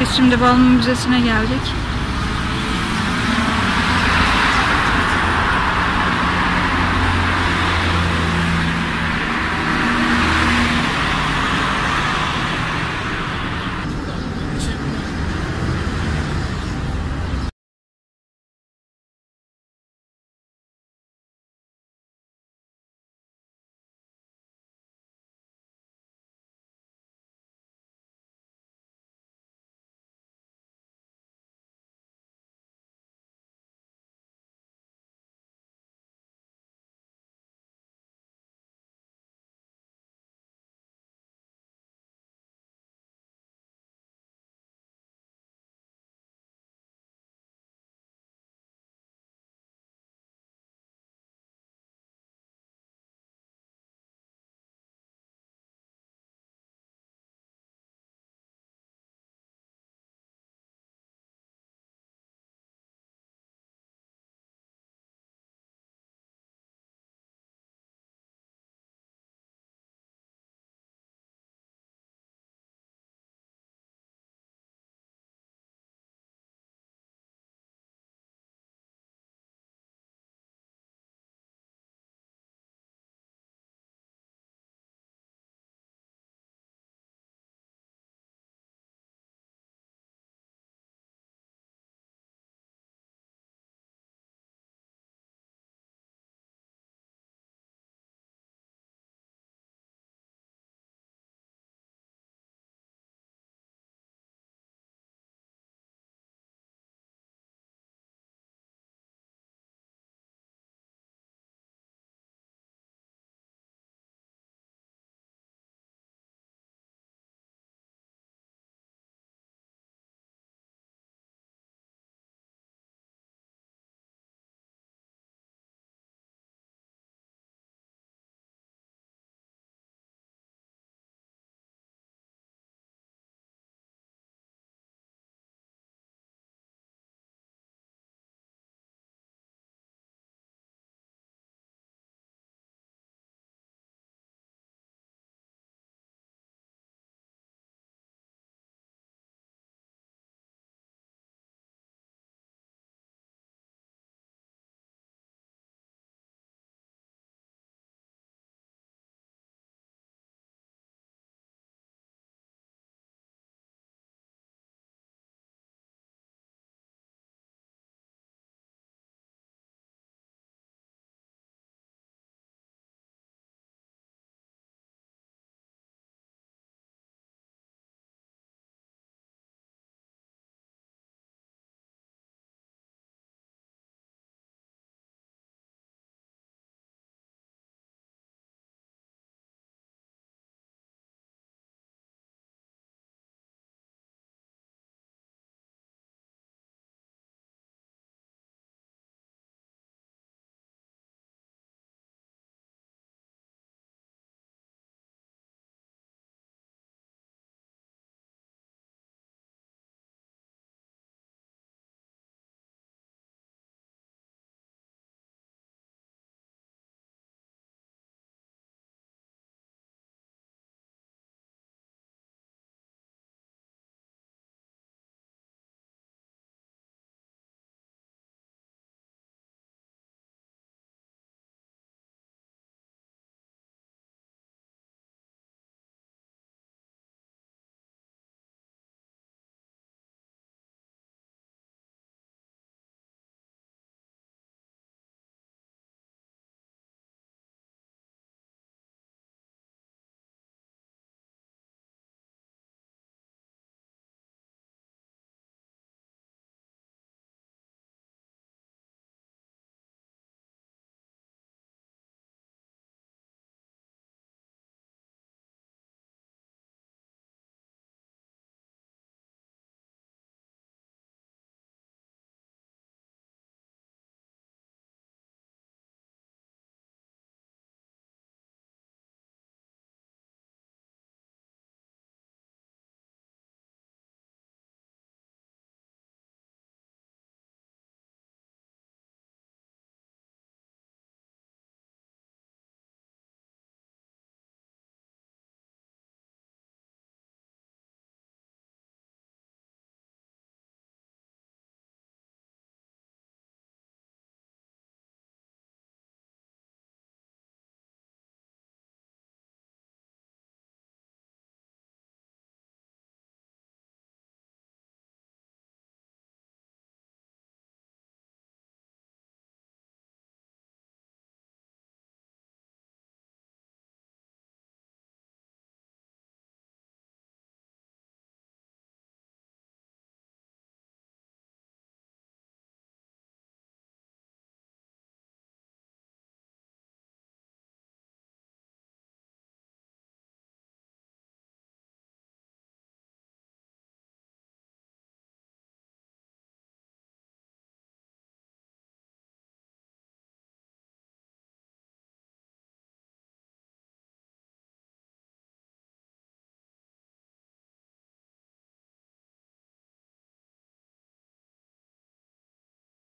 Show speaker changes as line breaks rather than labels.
Biz şimdi Balmum Müzesi'ne geldik.